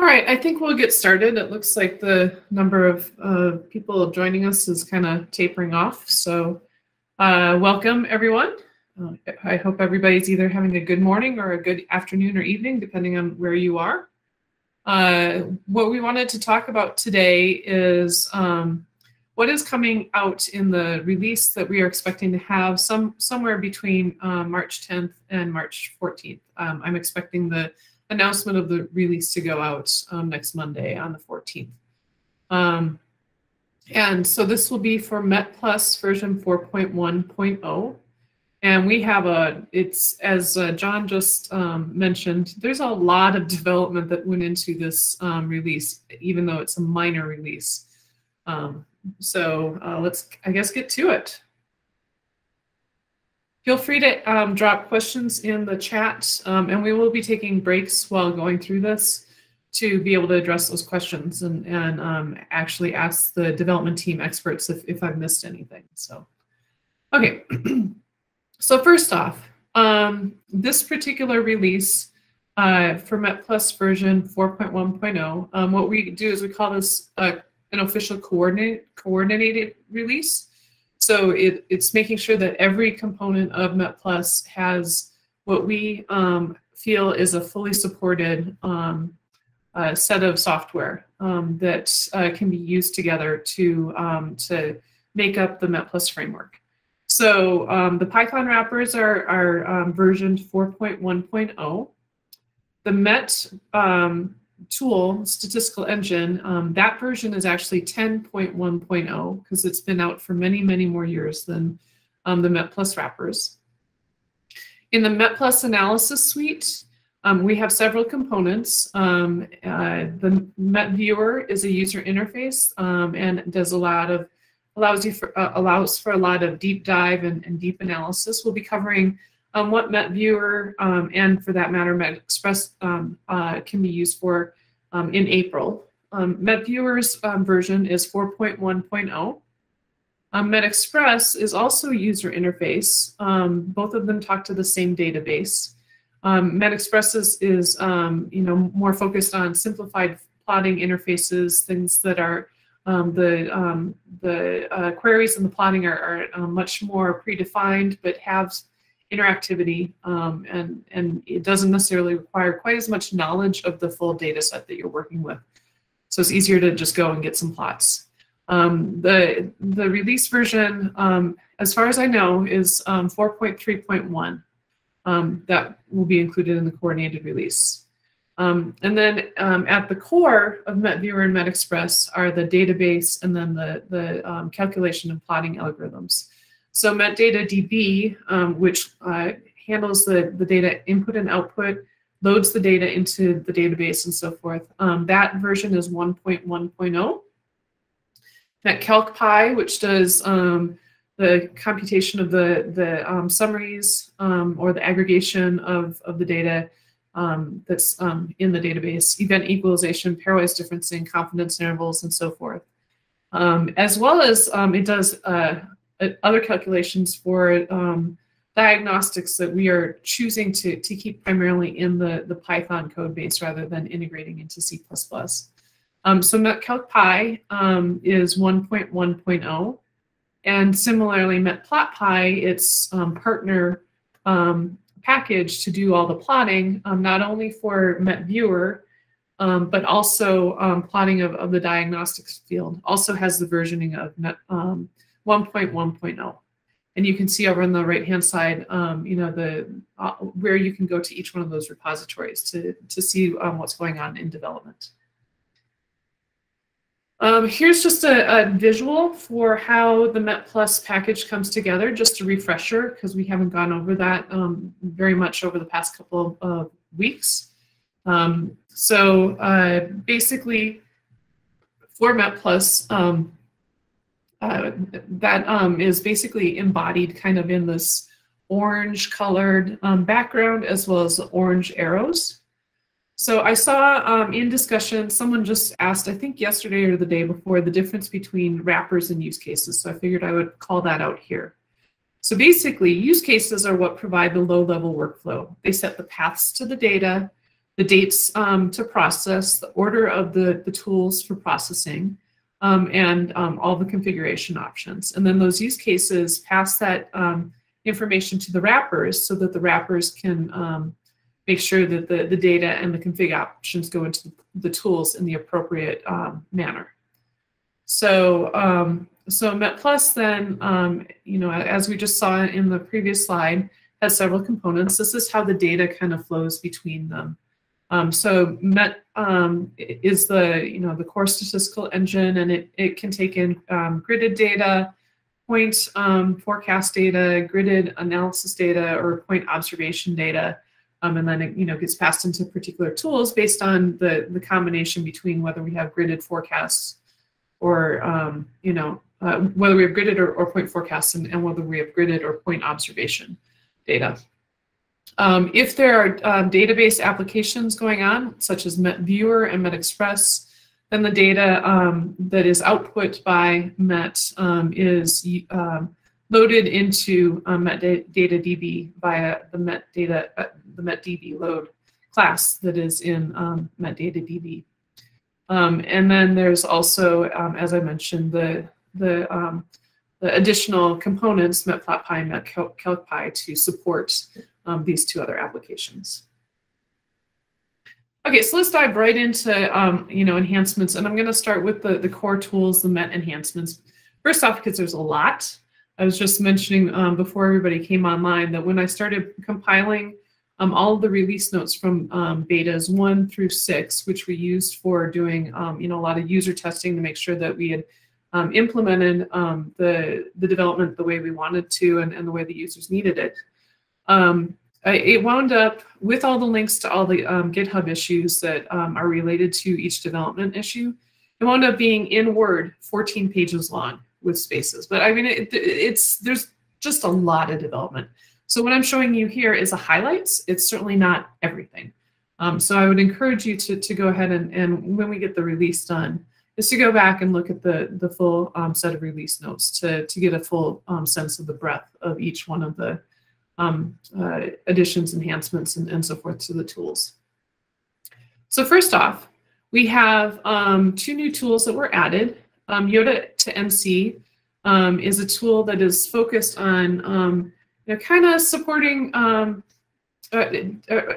All right, I think we'll get started. It looks like the number of uh, people joining us is kind of tapering off. So uh, welcome, everyone. Uh, I hope everybody's either having a good morning or a good afternoon or evening, depending on where you are. Uh, what we wanted to talk about today is um, what is coming out in the release that we are expecting to have some somewhere between uh, March 10th and March 14th. Um, I'm expecting the announcement of the release to go out um, next Monday on the 14th. Um, and so this will be for Met Plus version 4.1.0. And we have a, it's as uh, John just um, mentioned, there's a lot of development that went into this um, release, even though it's a minor release. Um, so uh, let's, I guess, get to it. Feel free to um, drop questions in the chat, um, and we will be taking breaks while going through this to be able to address those questions and, and um, actually ask the development team experts if, if I've missed anything. So, okay. so first off, um, this particular release uh, for MetPlus version 4.1.0, um, what we do is we call this uh, an official coordinate, coordinated release. So it, it's making sure that every component of MetPlus has what we um, feel is a fully supported um, uh, set of software um, that uh, can be used together to, um, to make up the MetPlus framework. So um, the Python wrappers are, are um, versioned 4.1.0. The Met tool, statistical engine, um, that version is actually 10.1.0 because it's been out for many, many more years than um, the MetPlus wrappers. In the MetPlus analysis suite, um, we have several components. Um, uh, the Met Viewer is a user interface um, and does a lot of allows you for uh, allows for a lot of deep dive and, and deep analysis. We'll be covering um, what MetViewer um, and for that matter MetExpress um, uh, can be used for um, in April. Um, MetViewer's um, version is 4.1.0. Um, MetExpress is also user interface. both of them talk to the same database. MetExpress is, is you know more focused on simplified plotting interfaces, things that are the the uh, queries and the plotting are, are uh, much more predefined, but have interactivity, um, and, and it doesn't necessarily require quite as much knowledge of the full data set that you're working with. So it's easier to just go and get some plots. Um, the, the release version, um, as far as I know, is um, 4.3.1. Um, that will be included in the coordinated release. Um, and then at the core of MetViewer and MetExpress are the database and then the, the calculation and plotting algorithms. So METdataDB, um, which uh, handles the, the data input and output, loads the data into the database and so forth. Um, that version is 1.1.0. MetCalcPy, which does um, the computation of the, the um, summaries um, or the aggregation of, of the data um, that's um, in the database, event equalization, pairwise differencing, confidence intervals, and so forth. as well as it does uh, other calculations for um, diagnostics that we are choosing to, to keep primarily in the, the Python code base rather than integrating into C++. Um, so MetCalcPy um, is 1.1.0. And similarly, MetPlotPy, its um, partner um, package to do all the plotting, um, not only for MetViewer, um, but also plotting of, of the diagnostics field, also has the versioning of 1.1.0. And you can see over on the right-hand side, um, you know, the uh, where you can go to each one of those repositories to, to see um, what's going on in development. Um, here's just a, a, visual for how the MetPlus package comes together, just a refresher, because we haven't gone over that um, very much over the past couple of uh, weeks. Um, so uh, basically, for MetPlus, um, uh, that um, is basically embodied kind of in this orange colored um, background as well as orange arrows. So I saw um, in discussion, someone just asked, I think yesterday or the day before, the difference between wrappers and use cases. So I figured I would call that out here. So basically, use cases are what provide the low level workflow. They set the paths to the data, the dates um, to process, the order of the, the tools for processing, um, and um, all the configuration options. And then those use cases pass that um, information to the wrappers so that the wrappers can um, make sure that the, the data and the config options go into the, the tools in the appropriate um, manner. So, so MetPlus then, you know, as we just saw in the previous slide, has several components. This is how the data kind of flows between them. Um, so Met um, is the you know the core statistical engine, and it it can take in um, gridded data, point um, forecast data, gridded analysis data, or point observation data, um, and then it you know gets passed into particular tools based on the the combination between whether we have gridded forecasts or um, you know uh, whether we have gridded or, or point forecasts and, and whether we have gridded or point observation data. Um, if there are um, database applications going on, such as MetViewer and MetExpress, then the data um, that is output by Met um, is um, loaded into um, MetData via the Metdata, uh, the MetDB load class that is in MetData Um, and then there's also, as I mentioned, the the the additional components, MetPlotPy and MetCalcPy, to support um, these two other applications. Okay, so let's dive right into um, you know enhancements, and I'm going to start with the the core tools, the Met enhancements. First off, because there's a lot. I was just mentioning um, before everybody came online that when I started compiling um, all of the release notes from um, betas one through six, which we used for doing um, you know a lot of user testing to make sure that we had um, implemented um, the, the development the way we wanted to and, and the way the users needed it. Um, it wound up with all the links to all the um, GitHub issues that um, are related to each development issue. It wound up being in Word, 14 pages long with spaces. But I mean, it, it's there's just a lot of development. So what I'm showing you here is a highlights. It's certainly not everything. Um, so I would encourage you to, to go ahead and, and when we get the release done, is to go back and look at the, the full um, set of release notes to, to get a full um, sense of the breadth of each one of the um, uh, additions, enhancements, and, and so forth to the tools. So first off, we have um, two new tools that were added. Um, IODA2NC um, is a tool that is focused on you know, kind of supporting, uh, uh,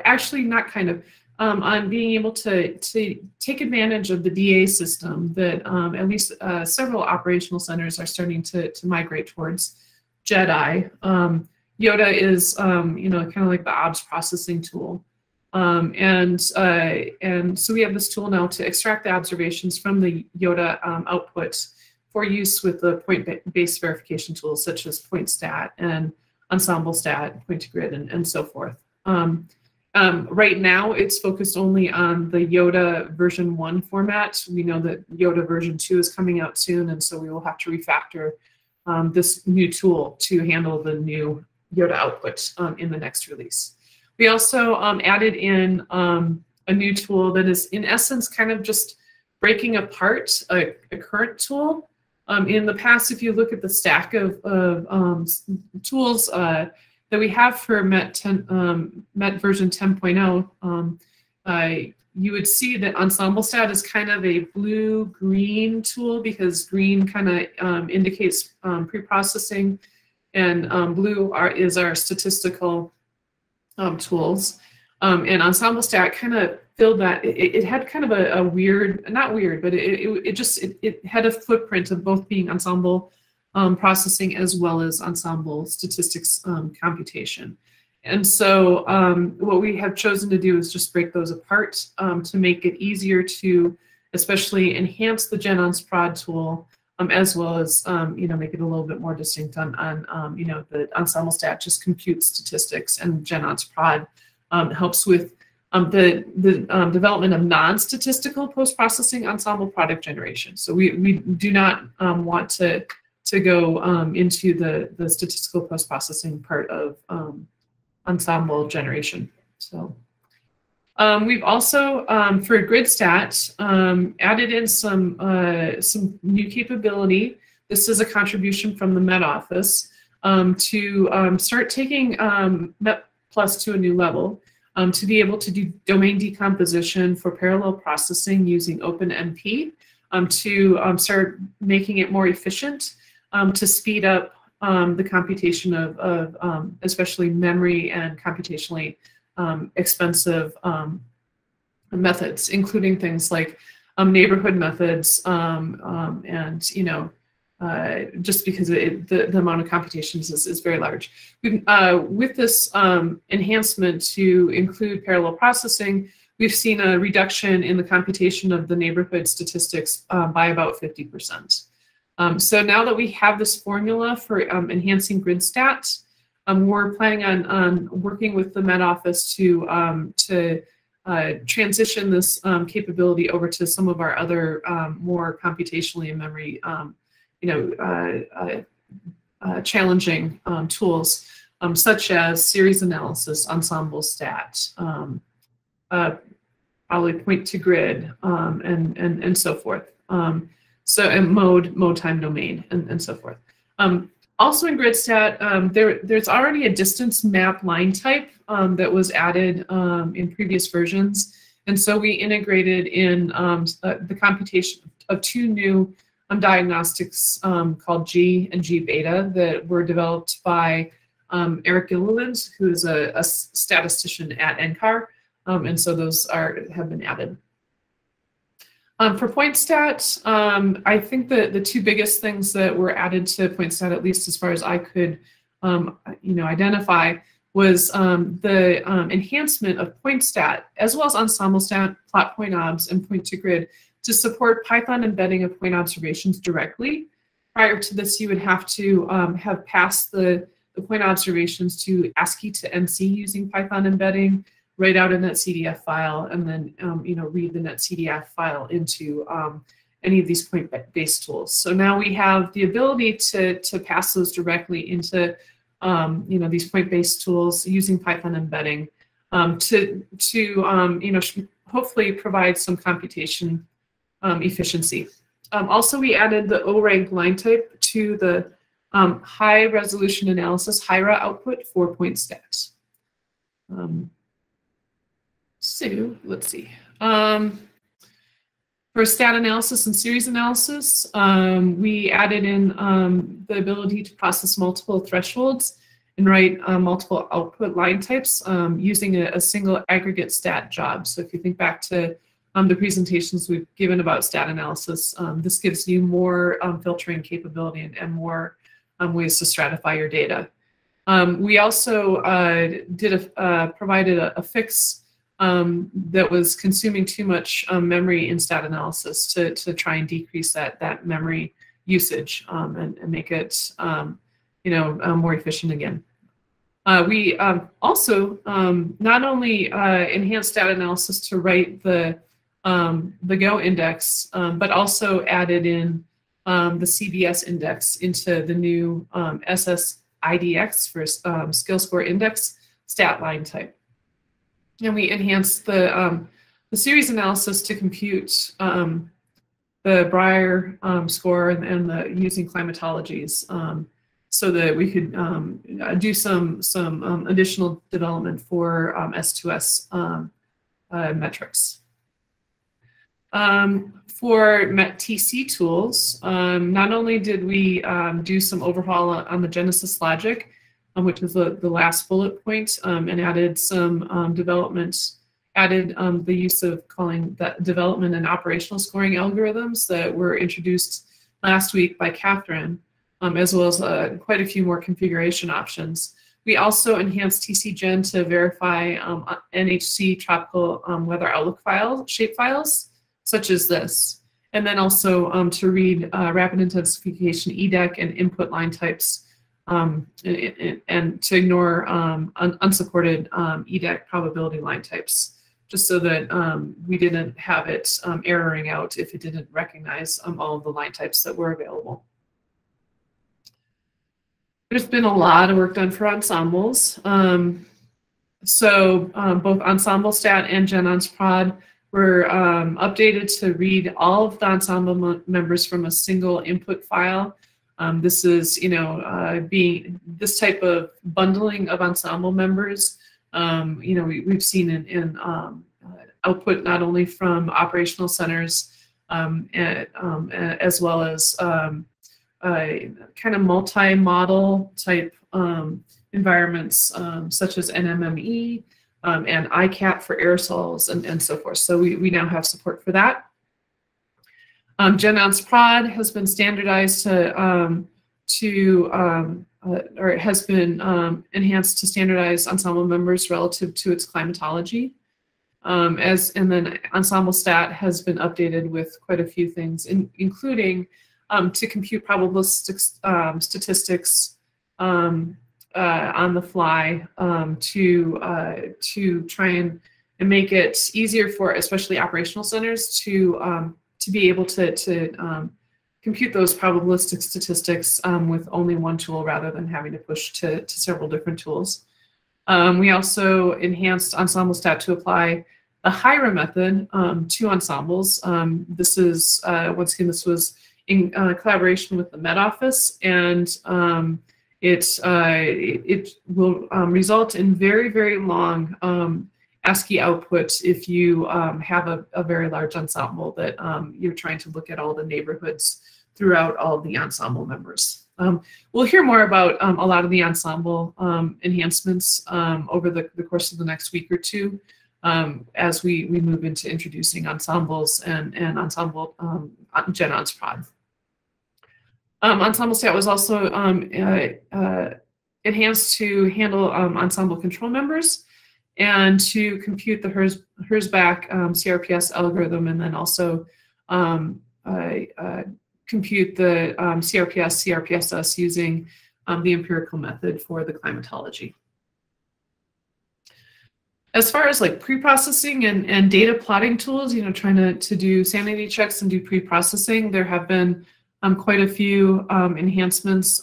actually not kind of, um, on being able to, to take advantage of the DA system that um, at least uh, several operational centers are starting to, to migrate towards JEDI. Um, IODA is, um, you know, kind of like the OBS processing tool. Um, and, uh, and so we have this tool now to extract the observations from the IODA um, output for use with the point-based verification tools such as PointStat and EnsembleStat, Point2Grid, and, and so forth. Um, um, right now, it's focused only on the IODA version 1 format. We know that IODA version 2 is coming out soon, and so we will have to refactor um, this new tool to handle the new IODA output um, in the next release. We also um, added in um, a new tool that is, in essence, kind of just breaking apart a, a current tool. Um, in the past, if you look at the stack of, of tools, uh, that we have for Met, 10, um, Met version 10.0, um, uh, you would see that EnsembleStat is kind of a blue-green tool because green kind of um, indicates um, pre-processing and um, blue are, is our statistical um, tools. and EnsembleStat kind of filled that. It, it had kind of a, a, weird, not weird, but it, it, it just, it, it, had a footprint of both being ensemble um, processing as well as ensemble statistics um, computation. And so um, what we have chosen to do is just break those apart um, to make it easier to especially enhance the GenEnsProd tool um, as well as um, you know make it a little bit more distinct on, on you know the ensemble stat just compute statistics and GenEnsProd helps with um, the, the um, development of non-statistical post-processing ensemble product generation. So we, we do not um, want to to go um, into the, the statistical post-processing part of um, ensemble generation. So um, we've also, um, for GridStat, um, added in some, uh, some new capability. This is a contribution from the Met Office um, to start taking Met Plus to a new level. to be able to do domain decomposition for parallel processing using OpenMP um, to um, start making it more efficient um, to speed up um, the computation of, of um, especially memory and computationally expensive methods, including things like neighborhood methods and, you know, uh, just because it, the, the amount of computations is, is very large. Uh, with this um, enhancement to include parallel processing, we've seen a reduction in the computation of the neighborhood statistics uh, by about 50%. Um, so now that we have this formula for um, enhancing GridStat, um, we're planning on, working with the Met Office to, um, to uh, transition this um, capability over to some of our other more computationally and memory you know, uh, uh, uh, challenging um, tools um, such as series analysis, ensemble stat, um, probably point to grid, um, and, and, and so forth. Um, so and mode, mode time domain, and, and so forth. Um, also in GridStat, um, there, there's already a distance map line type um, that was added um, in previous versions. And so we integrated in uh, the computation of two new um, diagnostics um, called G and G beta that were developed by um, Eric Gilleland, who is a, a statistician at NCAR. Um, and so those are have been added. Um, for PointStat, um, I think that the two biggest things that were added to PointStat, at least as far as I could, you know, identify, was um, the um, enhancement of PointStat, as well as EnsembleStat, PlotPointObs, and Point2Grid to support Python embedding of point observations directly. Prior to this, you would have to um, have passed the, the point observations to ASCII2NC using Python embedding, write out a netcdf file, and then um, you know read the netcdf file into um, any of these point-based tools. So now we have the ability to, to pass those directly into um, you know these point-based tools using Python embedding um, to to um, you know hopefully provide some computation um, efficiency. Also, we added the O-rank line type to the high resolution analysis HIRA output for point stats. Um, so let's see. Um, for stat analysis and series analysis, um, we added in the ability to process multiple thresholds and write uh, multiple output line types using a, a single aggregate stat job. So if you think back to um, the presentations we've given about stat analysis. Um, this gives you more um, filtering capability and, and more um, ways to stratify your data. Um, we also uh, did a, uh, provided a, a fix um, that was consuming too much memory in stat analysis to, to try and decrease that, that memory usage and, and, make it you know, uh, more efficient again. Uh, we um, also um, not only uh, enhanced stat analysis to write the um, the Go index, um, but also added in um, the CBS index into the new um, SSIDX for um, skill score index stat line type. And we enhanced the, um, the series analysis to compute um, the Brier score and, and, the using climatologies so that we could do some, some additional development for S2S uh, metrics. Um, for METTC tools, um, not only did we um, do some overhaul on the Genesis logic, um, which is the, the last bullet point, um, and added some um, development, added the use of calling that development and operational scoring algorithms that were introduced last week by Catherine, as well as uh, quite a few more configuration options. We also enhanced TCGen to verify NHC tropical weather outlook file shape files such as this. And then also um, to read uh, rapid intensification EDeck and input line types um, and, and, to ignore um, un unsupported um, EDeck probability line types, just so that um, we didn't have it um, erroring out if it didn't recognize all of the line types that were available. There's been a lot of work done for ensembles. so both Ensemble Stat and GenEnsProd were um, updated to read all of the ensemble members from a single input file. Um, this is, you know, uh, being this type of bundling of ensemble members um, you know, we, have seen in, in um, uh, output not only from operational centers um, and, um, as well as um, kind of multi-model type environments such as NMME and ICAP for aerosols and, and so forth. So we, we now have support for that. Um, GenEnsProd has been standardized to, to um, uh, or it has been um, enhanced to standardize ensemble members relative to its climatology. Um, as and then ensemble stat has been updated with quite a few things, in, including um, to compute probabilistic um, statistics um, uh, on the fly um, to uh, to try and, and make it easier for especially operational centers to to be able to to compute those probabilistic statistics um, with only one tool rather than having to push to, to several different tools. Um, we also enhanced Ensemble Stat to apply the HIRA method um, to ensembles. Um, this is, uh, once again, this was in uh, collaboration with the Met Office, and um, it, uh, it, it, will um, result in very, very long ASCII output if you um, have a, a, very large ensemble that um, you're trying to look at all the neighborhoods throughout all the ensemble members. Um, we'll hear more about um, a lot of the ensemble um, enhancements um, over the, the, course of the next week or two as we, we move into introducing ensembles and, and ensemble GenEnsProd. ensemble stat was also uh, uh, enhanced to handle ensemble control members and to compute the HERS, Hersbach um, CRPS algorithm and then also um, uh, compute the um, CRPS, CRPSS using um, the empirical method for the climatology. As far as like pre-processing and, and data plotting tools, you know, trying to, to do sanity checks and do pre-processing, there have been um, quite a few um, enhancements.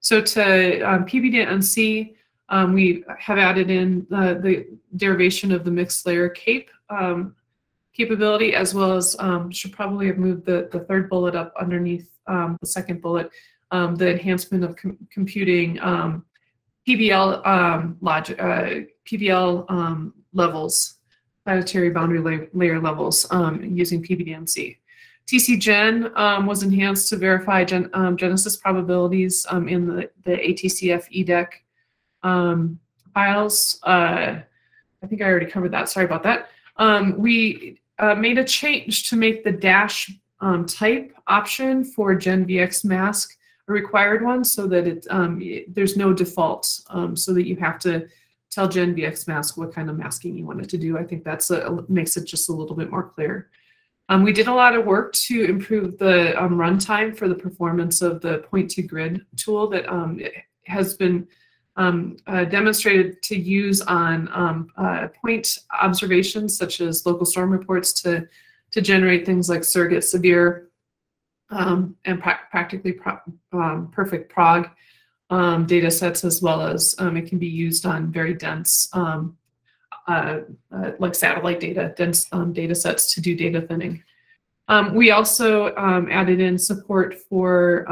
so to um, PB2NC, um, we have added in the derivation of the mixed layer CAPE um, capability, as well as um, should probably have moved the, the third bullet up underneath um, the second bullet, um, the enhancement of com computing PBL logic, uh, PBL levels, planetary boundary la layer levels using PB2NC. TCGen um, was enhanced to verify gen, um, genesis probabilities um, in the, the ATCF EDeck um, files. Uh, I think I already covered that. Sorry about that. Um, we uh, made a change to make the dash um, type option for GenVX mask a required one so that it, um, it there's no default um, so that you have to tell GenVX mask what kind of masking you want it to do. I think that's makes it just a little bit more clear. Um, we did a lot of work to improve the um, runtime for the performance of the point to grid tool that um, has been um, uh, demonstrated to use on um, uh, point observations such as local storm reports to, to generate things like surrogate severe um, and pra practically pro um, perfect prog um, data sets as well as um, it can be used on very dense uh, uh, like satellite data, dense data sets to do data thinning. we also added in support for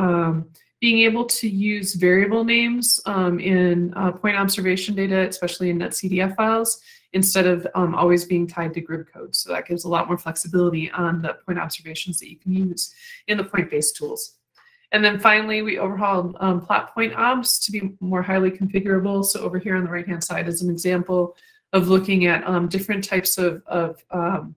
being able to use variable names um, in uh, point observation data, especially in NetCDF files, instead of um, always being tied to grid code. So that gives a lot more flexibility on the point observations that you can use in the point-based tools. And then finally, we overhauled um, plot point obs to be more highly configurable. So over here on the right-hand side is an example of looking at um, different types of, of, um,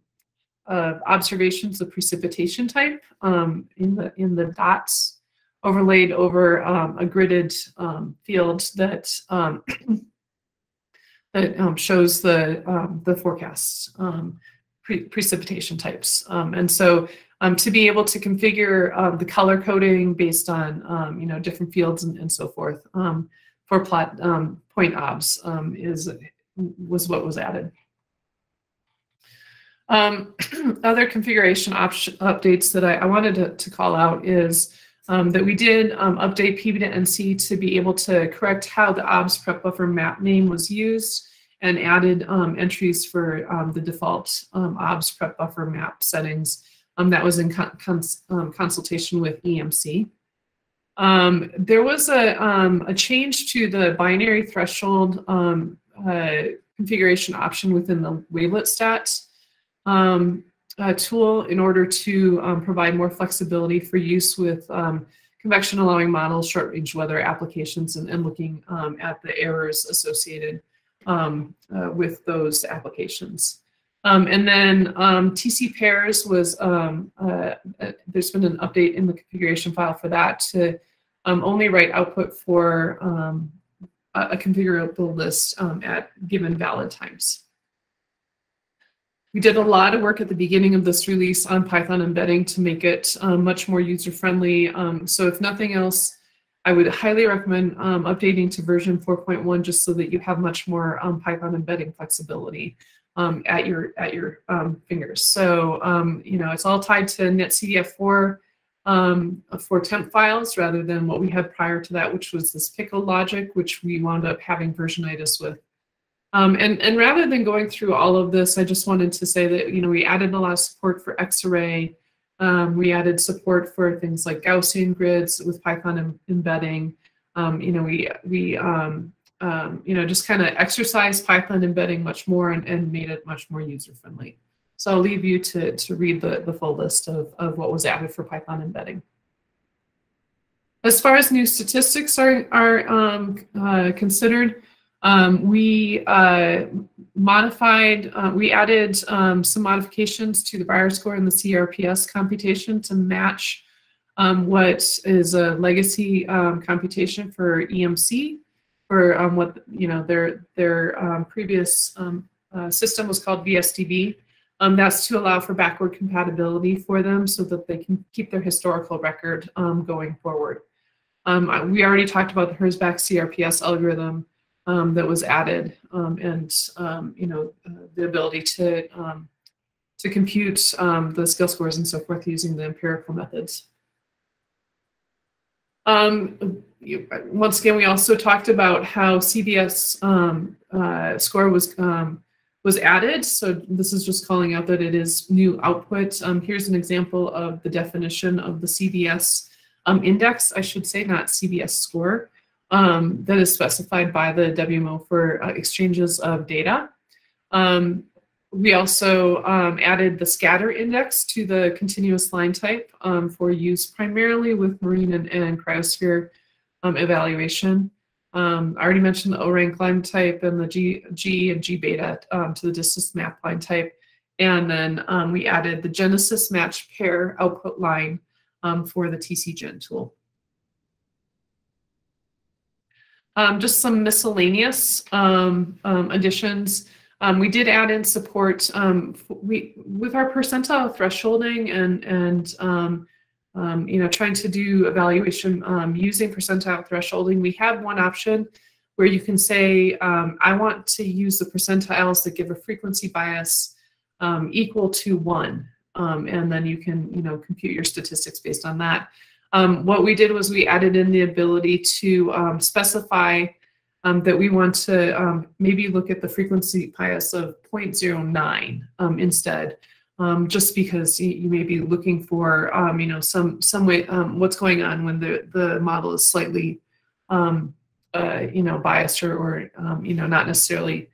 observations of precipitation type um, in the in the dots overlaid over um, a gridded um, field that um, that um, shows the um, the forecasts pre precipitation types. and so to be able to configure the color coding based on you know different fields and, and so forth for plot point obs is was what was added. Um, other configuration option, updates that I, I wanted to, to, call out is um, that we did um, update PB2NC to be able to correct how the OBS prep buffer map name was used and added um, entries for um, the default um, OBS prep buffer map settings. Um, that was in con cons consultation with EMC. there was a, a change to the binary threshold uh, configuration option within the wavelet stats. um, uh, tool in order to um, provide more flexibility for use with um, convection allowing models, short range weather applications, and, and looking um, at the errors associated um, uh, with those applications. Um, and then um, TC pairs was, uh, uh, there's been an update in the configuration file for that to only write output for a, configurable list at given valid times. We did a lot of work at the beginning of this release on Python embedding to make it much more user-friendly. so if nothing else, I would highly recommend updating to version 4.1 just so that you have much more Python embedding flexibility um, at your at your um, fingers. So um, you know it's all tied to netcdf4 um, for temp files rather than what we had prior to that, which was this pickle logic, which we wound up having versionitis with. Um, and and rather than going through all of this, I just wanted to say that you know we added a lot of support for Xarray. Um, we added support for things like Gaussian grids with Python em embedding. you know we we um, you know, just kind of exercise Python embedding much more and, and made it much more user friendly. So I'll leave you to, to read the, the full list of, of what was added for Python embedding. As far as new statistics are, are um, uh, considered, um, we uh, modified, uh, we added um, some modifications to the Brier score and the CRPS computation to match um, what is a legacy um, computation for EMC for um, what you know their their um, previous uh, system was called VSDB. That's to allow for backward compatibility for them so that they can keep their historical record going forward. We already talked about the Hersbach CRPS algorithm that was added and you know uh, the ability to to compute the skill scores and so forth using the empirical methods. Um, you, once again, we also talked about how CBS um, uh, score was um, was added. So this is just calling out that it is new output. Um, here's an example of the definition of the CBS um, index, I should say, not CBS score, um, that is specified by the WMO for uh, exchanges of data. Um, we also um, added the scatter index to the continuous line type um, for use primarily with marine and, and cryosphere um, evaluation. Um, I already mentioned the O-rank line type and the G, G and G beta um, to the distance map line type. And then um, we added the Genesis match pair output line for the TCGen tool. Just some miscellaneous additions. Um, we did add in support um, we, with our percentile thresholding and, and um, um you know, trying to do evaluation um, using percentile thresholding. We have one option where you can say, um, I want to use the percentiles that give a frequency bias equal to one. and then you can, you know, compute your statistics based on that. What we did was we added in the ability to specify um, that we want to um, maybe look at the frequency bias of 0.09 um, instead, um, just because you, may be looking for, um, you know, some some way um, what's going on when the the model is slightly, uh, you know, biased or, or you know, not necessarily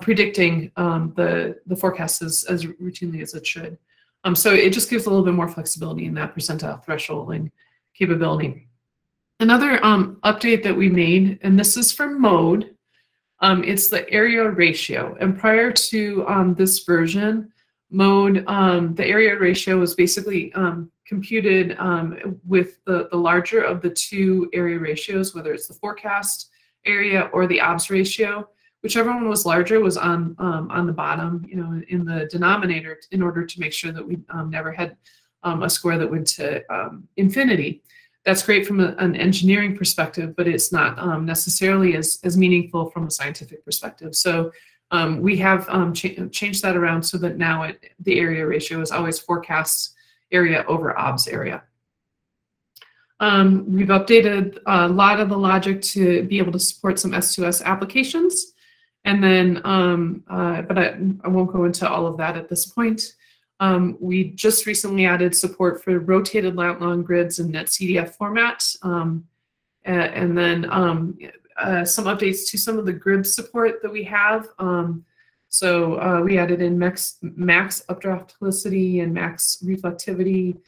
predicting the the forecast as, as routinely as it should. so it just gives a little bit more flexibility in that percentile thresholding capability. Another um, update that we made, and this is for mode, um, it's the area ratio. And prior to um, this version, mode, um, the area ratio was basically um, computed um, with the, the larger of the two area ratios, whether it's the forecast area or the obs ratio. Whichever one was larger was on on the bottom, you know, in the denominator, in order to make sure that we never had a score that went to infinity that's great from a, an engineering perspective, but it's not um, necessarily as, as meaningful from a scientific perspective. So um, we have um, ch changed that around so that now it, the area ratio is always forecast area over obs area. Um, we've updated a lot of the logic to be able to support some S2S applications. And then, um, uh, but I, I won't go into all of that at this point. Um, we just recently added support for rotated lat long grids in NetCDF format. Um, and then um, uh, some updates to some of the GRIB support that we have. Um, so uh, we added in max, max updrafticity and max reflectivity,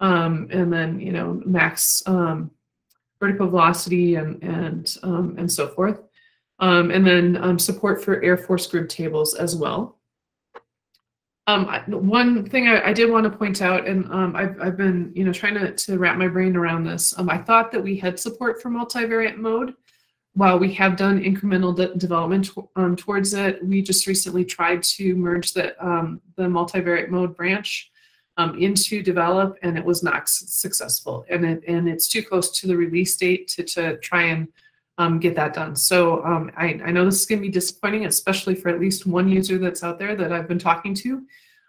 um, and then you know max um, vertical velocity and and and so forth, and then support for Air Force GRIB tables as well. Um, one thing I, I, did want to point out, and um, I've, I've been you know trying to, to wrap my brain around this. Um, I thought that we had support for multivariate mode. While we have done incremental de development um, towards it, we just recently tried to merge the um, the multivariate mode branch um, into develop, and it was not successful. And it and it's too close to the release date to to try and um, get that done. So um, I, I, know this is going to be disappointing, especially for at least one user that's out there that I've been talking to.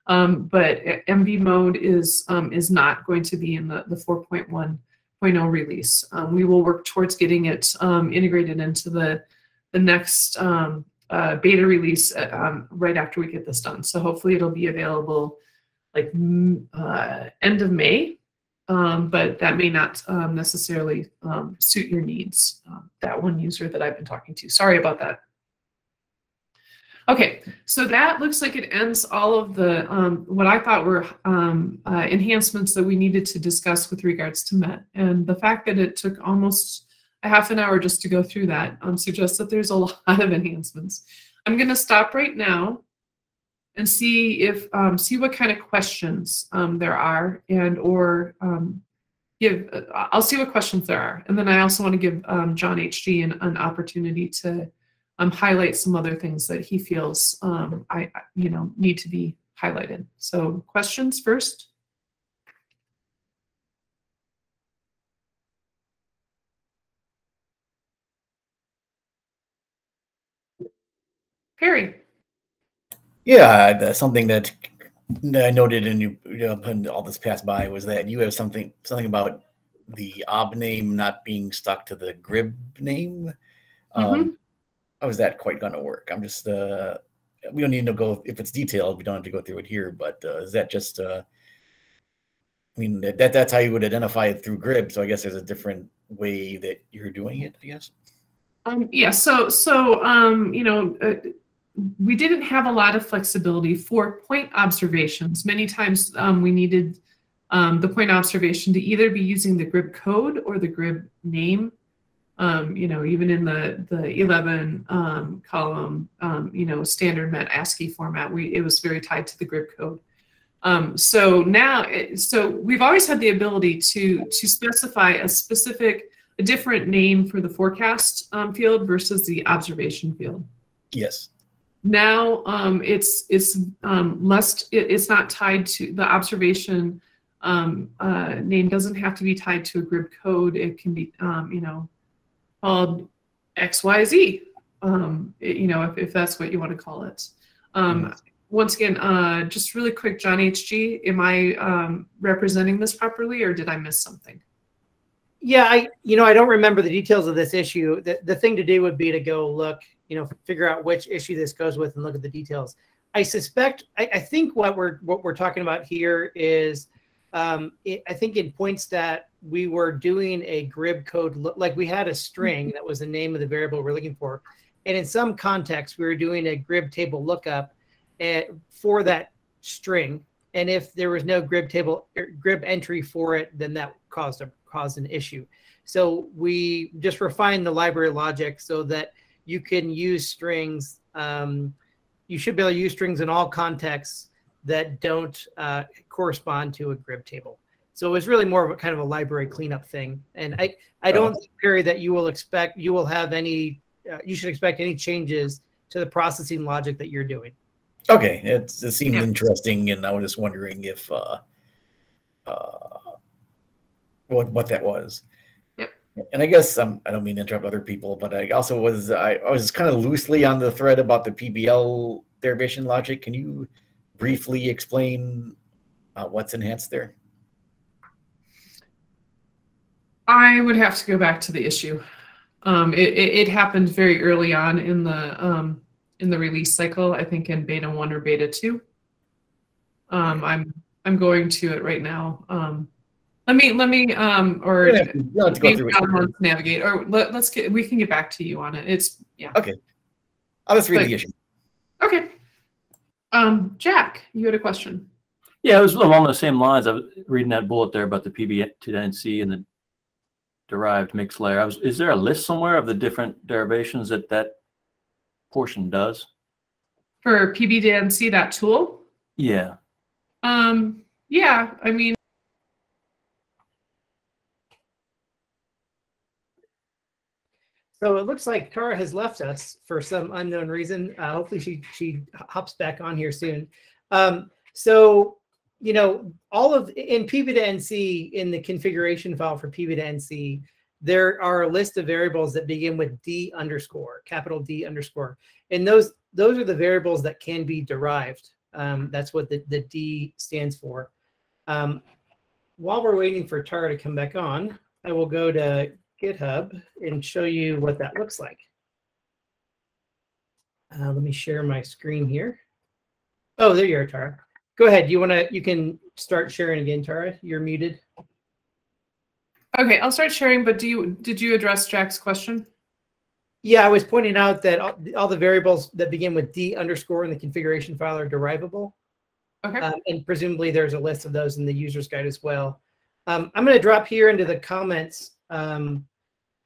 Um, but MV mode is um, is not going to be in the, the 4.1.0 release. Um, we will work towards getting it um, integrated into the, the next uh, beta release uh, right after we get this done. So hopefully it'll be available like uh, end of May but that may not necessarily suit your needs. Um, that one user that I've been talking to. Sorry about that. Okay, so that looks like it ends all of the um, what I thought were um, uh, enhancements that we needed to discuss with regards to MET. And the fact that it took almost a half an hour just to go through that suggests that there's a lot of enhancements. I'm going to stop right now and see if um, see what kind of questions um, there are and or um, give uh, I'll see what questions there are. And then I also want to give um, John HG an, an opportunity to um, highlight some other things that he feels um, I you know need to be highlighted. So questions first? Perry. Yeah, something that I noted and you, you know, when all this passed by was that you have something something about the ob name not being stuck to the grib name. Um, mm-hmm. how is that quite going to work? I'm just uh, we don't need to go if it's detailed. We don't have to go through it here, but uh, is that just? Uh, I mean that that's how you would identify it through grib. So I guess there's a different way that you're doing it. I guess. Um, yeah. So so um, you know. Uh, we didn't have a lot of flexibility for point observations. Many times um, we needed um, the point observation to either be using the GRIB code or the GRIB name. Um, you know, even in the the 11 um, column, um, you know, standard MET ASCII format, we it was very tied to the GRIB code. Um, so now, so we've always had the ability to to specify a specific, a different name for the forecast field versus the observation field. Yes now um, it's it's um, less it, it's not tied to the observation um, uh, name doesn't have to be tied to a GRIB code. It can be um, you know called xyz um, it, you know if, if that's what you want to call it. Um, once again uh, just really quick john hg am i representing this properly or did i miss something? Yeah i you know i don't remember the details of this issue. The, the thing to do would be to go look you know figure out which issue this goes with and look at the details. I suspect i, I think what we're what we're talking about here is um, it, i think in points that we were doing a grib code look like we had a string that was the name of the variable we're looking for. And in some context we were doing a grib table lookup at, eh, for that string. And if there was no grib table er, grib entry for it then that caused a caused an issue. So we just refined the library logic so that you can use strings. Um, you should be able to use strings in all contexts that don't uh, correspond to a grib table. So it was really more of a kind of a library cleanup thing. And I, I don't think, Perry, that you will expect, you will have any, uh, you should expect any changes to the processing logic that you're doing. Okay. It, it seems yeah. interesting. And I was just wondering if, uh, uh, what, what that was and I guess um, I don't mean to interrupt other people, but I also was I, I was kind of loosely on the thread about the PBL derivation logic. Can you briefly explain uh, what's enhanced there? I would have to go back to the issue. Um, it, it, it, happened very early on in the um, in the release cycle. I think in beta one or beta two. Um, I'm I'm going to it right now. Let me, let me, um, or You don't to- you don't have to go through it. John wants to navigate, or let, let's get, we can get back to you on it. It's, yeah. Okay. I'll just read Like- the issue. Okay. Um, Jack, you had a question. Yeah, it was along the same lines. I was reading that bullet there about the pb to nc and the derived mixed layer. I was, is there a list somewhere of the different derivations that that portion does? For PB2NC, that tool? Yeah. Um, yeah, I mean, So it looks like Tara has left us for some unknown reason. Uh, hopefully she she hops back on here soon. Um, so you know, all of in PB2NC in the configuration file for PB2NC, there are a list of variables that begin with D underscore, capital D underscore, and those those are the variables that can be derived. Um, that's what the, the D stands for. Um, while we're waiting for Tara to come back on, I will go to GitHub and show you what that looks like. Uh, let me share my screen here. Oh, there you are, Tara. Go ahead. You want to? You can start sharing again, Tara. You're muted. okay, I'll start sharing, but do you, did you address Jack's question? Yeah, I was pointing out that all, all the variables that begin with D underscore in the configuration file are derivable. Okay. Um, and presumably there's a list of those in the user's guide as well. Um, I'm going to drop here into the comments um,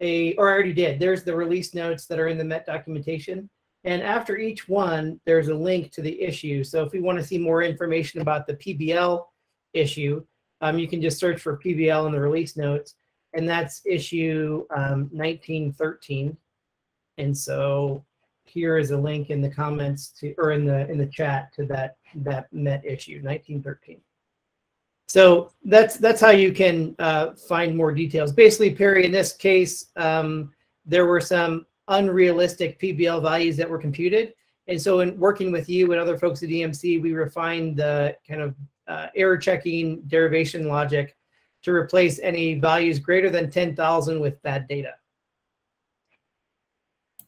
a, or I already did. There's the release notes that are in the MET documentation. And after each one, there's a link to the issue. So if we want to see more information about the PBL issue, um, you can just search for PBL in the release notes. And that's issue um, 1913. And so here is a link in the comments to, or in the in the chat to that that Met issue 1913. So that's that's how you can uh, find more details. Basically, Perry, in this case, um, there were some unrealistic PBL values that were computed, and so in working with you and other folks at EMC, we refined the kind of uh, error checking derivation logic to replace any values greater than 10,000 with bad data.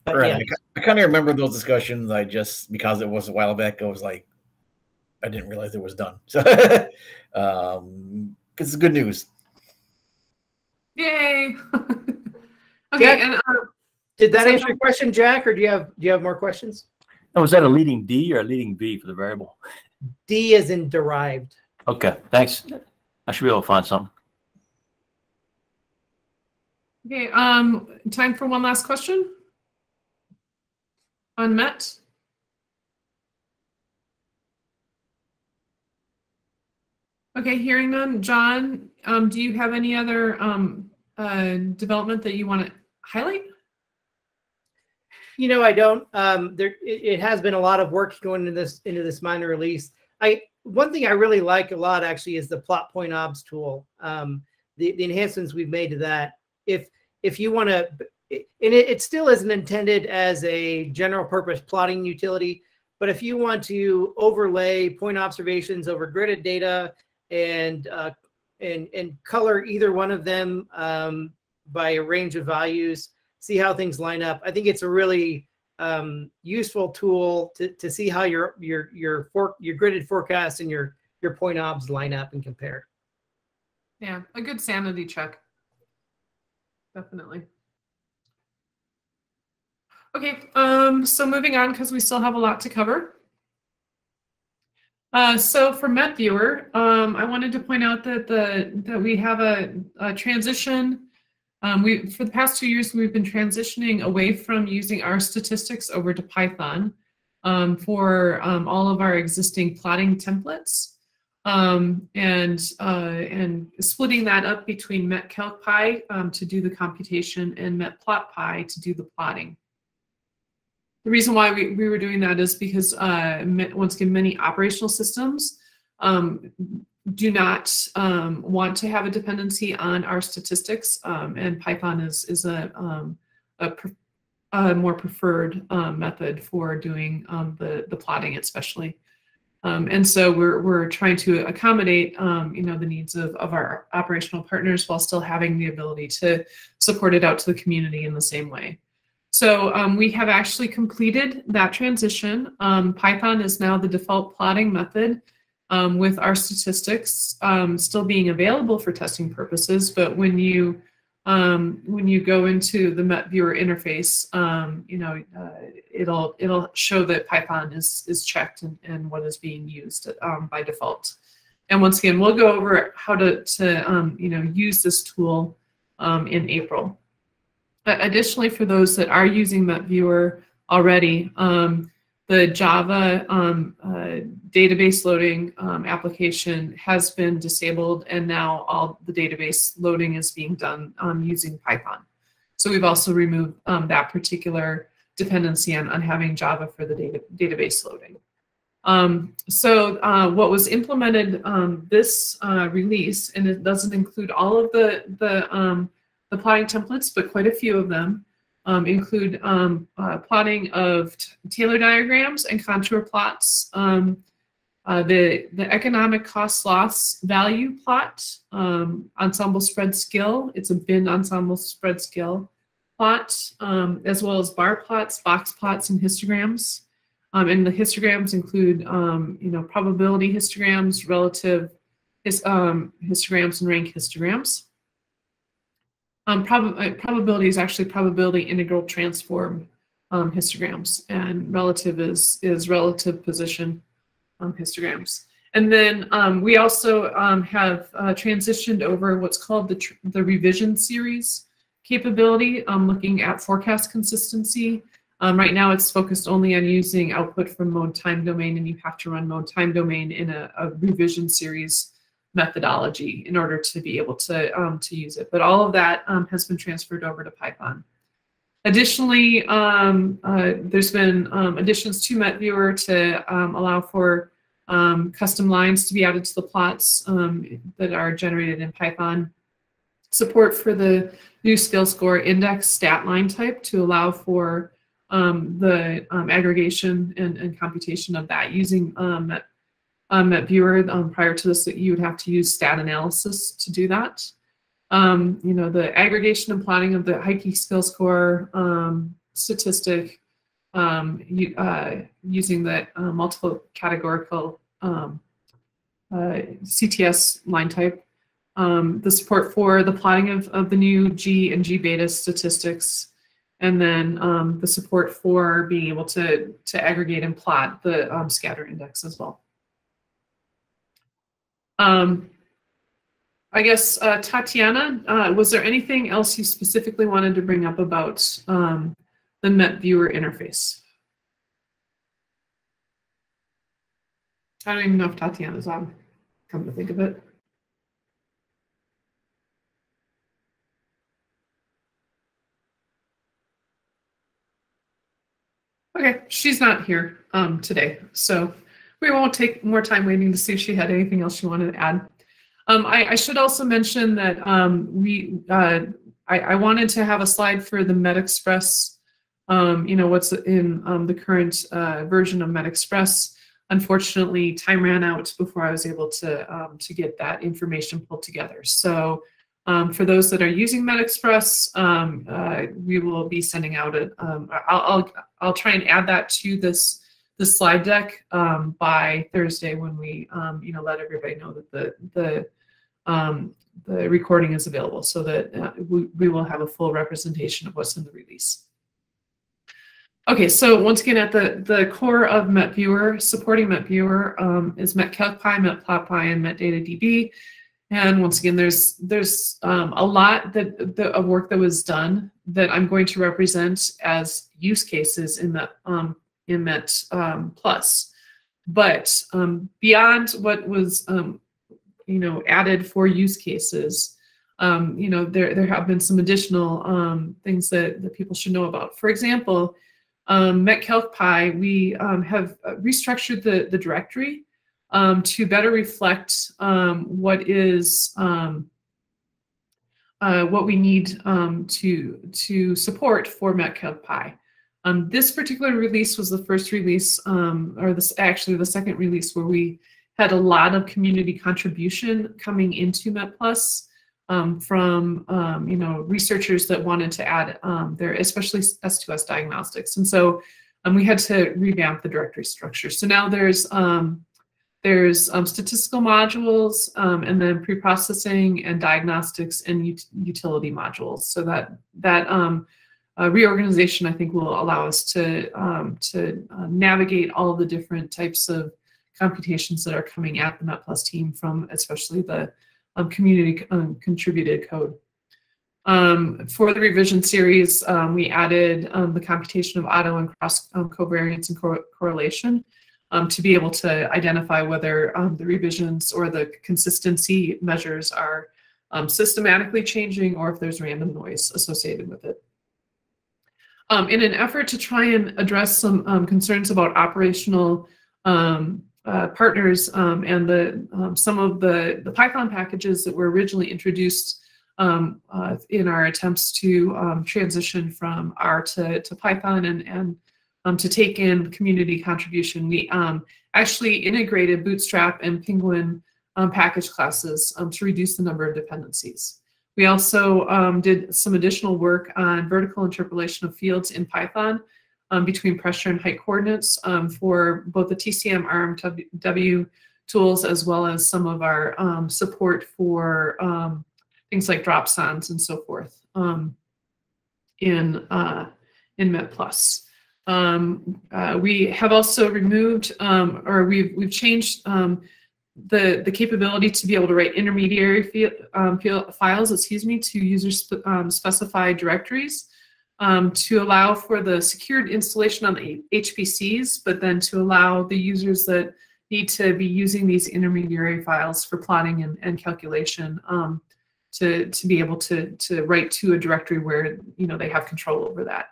But Right. yeah, I I kind of remember those discussions. I just because it was a while back, I was like, I didn't realize it was done. So, um, 'cause it's good news. Yay. okay, Jack? and uh, Did that So- answer your question, Jack, or do you have do you have more questions? Now, was that a leading D or a leading B for the variable? D is in derived. Okay, thanks. I should be able to find something. okay, um, time for one last question. On Met. Okay, hearing none. John, um, do you have any other um, uh, development that you want to highlight? You know, I don't. Um, there, it, it has been a lot of work going into this into this minor release. I one thing I really like a lot actually is the plot point obs tool. Um, the the enhancements we've made to that. If if you want to, and it, it still isn't intended as a general purpose plotting utility, but if you want to overlay point observations over gridded data and uh, and and color either one of them um, by a range of values see how things line up. I think it's a really um, useful tool to, to see how your your your for, your gridded forecast and your your point obs line up and compare. Yeah, a good sanity check. Definitely. Okay, um, so moving on because we still have a lot to cover. Uh, so for MetViewer, um, I wanted to point out that the that we have a, a transition. Um, we for the past two years we've been transitioning away from using R statistics over to Python um, for um, all of our existing plotting templates um, and uh, and splitting that up between MetCalcPy um, to do the computation and MetPlotPy to do the plotting. The reason why we, we were doing that is because uh, once again, many operational systems um, do not um, want to have a dependency on R statistics, um, and Python is is a um, a, pre- a more preferred um, method for doing um, the the plotting, especially. And so we're we're trying to accommodate you know the needs of of our operational partners while still having the ability to support it out to the community in the same way. So um, we have actually completed that transition. Um, Python is now the default plotting method um, with R statistics um, still being available for testing purposes, but when you um, when you go into the Met Viewer interface, um, you know uh, it'll it'll show that Python is is checked and, and what is being used by default. And once again, we'll go over how to to you know use this tool in April. But additionally, for those that are using Met Viewer already, the Java um, uh, database loading um, application has been disabled and now all the database loading is being done um, using Python. So we've also removed um, that particular dependency on, on having Java for the data, database loading. Um, so uh, what was implemented um, this uh, release, and it doesn't include all of the, the, the plotting templates, but quite a few of them, um, include um, uh, plotting of Taylor diagrams and contour plots, um, uh, the, the economic cost loss value plot, um, ensemble spread skill, it's a bin ensemble spread skill plot, um, as well as bar plots, box plots, and histograms. Um, and the histograms include, you know, probability histograms, relative his, histograms, and rank histograms. Um, prob uh, probability is actually probability integral transform um, histograms, and relative is is relative position um, histograms. And then um, we also um, have uh, transitioned over what's called the the revision series capability, um, looking at forecast consistency. right now, it's focused only on using output from mode time domain, and you have to run mode time domain in a, a revision series methodology in order to be able to, um, to use it. But all of that um, has been transferred over to Python. Additionally, um, uh, there's been um, additions to MetViewer to um, allow for um, custom lines to be added to the plots that are generated in Python. Support for the new skill score index stat line type to allow for the aggregation and, and, computation of that using Met um, at Viewer um, prior to this that you would have to use stat analysis to do that. Um, you know, the aggregation and plotting of the Heidke skill score um, statistic um, you, uh, using the uh, multiple categorical um, uh, CTS line type. the support for the plotting of, of the new G and G beta statistics and then um, the support for being able to, to aggregate and plot the um, scatter index as well. Um, I guess, uh, Tatiana, uh, was there anything else you specifically wanted to bring up about um, the Met Viewer interface? I don't even know if Tatiana's on, come to think of it. Okay, she's not here um, today, so we won't take more time waiting to see if she had anything else she wanted to add. Um, I, I, should also mention that um, we uh, I, I, wanted to have a slide for the MetExpress, um, you know, what's in um, the current uh, version of MetExpress. Unfortunately, time ran out before I was able to, um, to get that information pulled together. So um, for those that are using MetExpress, uh, we will be sending out a, I'll, I'll, I'll try and add that to this the slide deck um, by Thursday when we, um, you know, let everybody know that the the um, the recording is available, so that uh, we, we will have a full representation of what's in the release. Okay, so once again, at the, the core of MetViewer, supporting MetViewer um, is MetCalcPy, MetPlotPy, and MetDataDB. And once again, there's there's um, a lot that the, of work that was done that I'm going to represent as use cases in the Met um, Plus. But um, beyond what was, um, you know, added for use cases, um, you know, there, there have been some additional um, things that, that people should know about. For example, um, MetCalcPy, we um, have restructured the, the directory to better reflect what is uh, what we need to to support for MetCalcPy. Um, this particular release was the first release, um, or this actually the second release where we had a lot of community contribution coming into MetPlus um, from um, you know researchers that wanted to add um, their especially S2S diagnostics, and so um, we had to revamp the directory structure. So now there's there's statistical modules and then pre-processing and diagnostics and ut utility modules. So that that uh, reorganization, I think, will allow us to um, to uh, navigate all of the different types of computations that are coming at the MetPlus team from especially the um, community um, contributed code. Um, for the revision series, um, we added um, the computation of auto and cross covariance and co correlation to be able to identify whether the revisions or the consistency measures are systematically changing or if there's random noise associated with it. In an effort to try and address some concerns about operational uh, partners and the some of the, the Python packages that were originally introduced um, uh, in our attempts to um, transition from R to, to Python and, and um, to take in community contribution. We um, actually integrated Bootstrap and Pingouin um, package classes um, to reduce the number of dependencies. We also did some additional work on vertical interpolation of fields in Python between pressure and height coordinates for both the TCM RMW tools as well as some of our support for things like dropsondes and so forth um, in uh, in MetPlus. Um, uh, we have also removed um, or we've we've changed um, the the capability to be able to write intermediary um, files, excuse me, to user sp um, specified directories. to allow for the secured installation on the HPCs, but then to allow the users that need to be using these intermediary files for plotting and, and calculation um, to, to be able to, to write to a directory where you know they have control over that.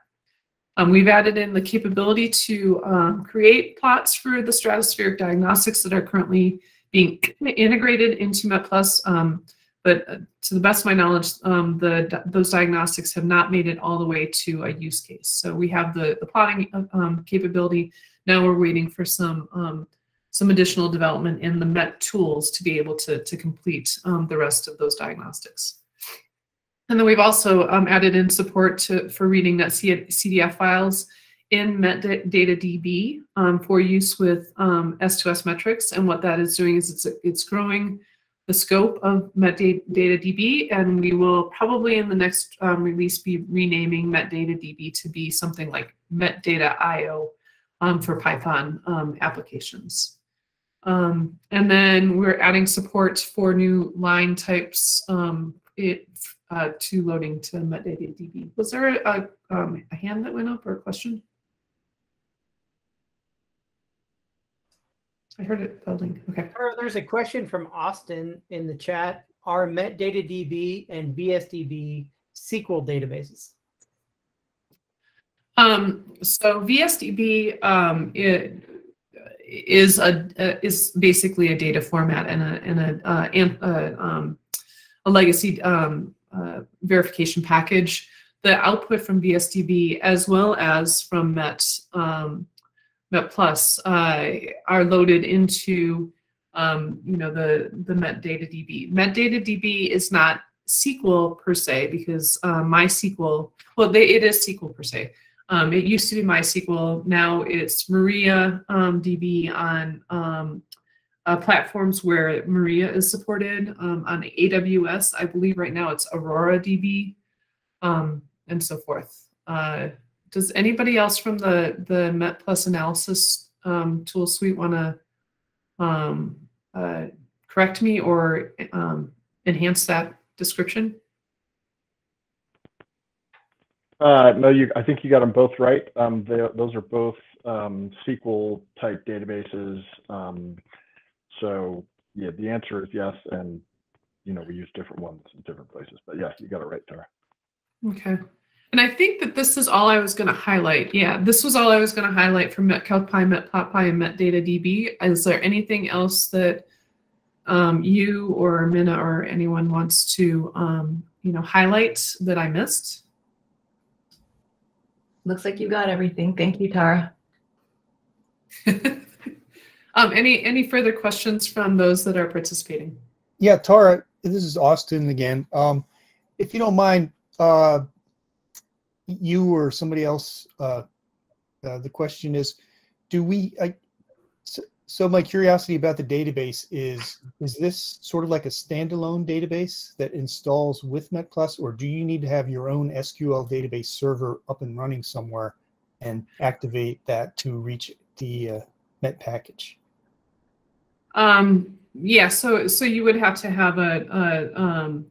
Um, we've added in the capability to um, create plots for the stratospheric diagnostics that are currently being integrated into MetPlus. Um, but uh, to the best of my knowledge, um, the, those diagnostics have not made it all the way to a use case. So we have the, the plotting um, capability. Now we're waiting for some um, some additional development in the MET tools to be able to, to complete um, the rest of those diagnostics. And then we've also um, added in support to, for reading NetCDF files in MetDataDB um, for use with um, S2S metrics. And what that is doing is it's, it's growing the scope of MetDataDB. and we will probably in the next um, release be renaming MetDataDB to be something like MetData.io um, for Python um, applications. Um, and then we're adding support for new line types it, uh, to loading to MetDataDB. Was there a, a hand that went up or a question? I heard it building. Okay. There's a question from Austin in the chat. Are MetDataDB and VSDB SQL databases? Um, so VSDB um, it, is a, a, is basically a data format and a and a uh, and, uh, um, a legacy um, uh, verification package. The output from VSDB as well as from Met um, Met Plus uh, are loaded into um, you know the the MetDataDB. MetDataDB is not SQL per se because uh, MySQL well they, it is SQL per se um, it used to be MySQL. Now it's Maria um, DB on um, uh, platforms where Maria is supported. Um, on AWS, I believe right now it's Aurora DB um, and so forth. Uh, does anybody else from the, the Met Plus analysis um, tool suite want to uh, correct me or enhance that description? Uh, no, you, I think you got them both right. Um, they, those are both um, SQL type databases. Um, so yeah, the answer is yes. And, you know, we use different ones in different places, but yes, you got it right, Tara. Okay. And I think that this is all I was going to highlight. Yeah, this was all I was going to highlight for MetCalcPy, MetPlotPy, and MetDataDB. Is there anything else that um, you or Minna or anyone wants to, um, you know, highlight that I missed? Looks like you got everything. Thank you, Tara. um, any any further questions from those that are participating? Yeah, Tara, this is Austin again. Um, if you don't mind, uh, you or somebody else, uh, uh, the question is, do we, I, so my curiosity about the database is, is this sort of like a standalone database that installs with MetPlus, or do you need to have your own SQL database server up and running somewhere and activate that to reach the uh, Met package? Um, yeah, so so you would have to have a, a um,